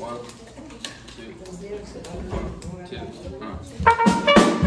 One, two, two. Uh.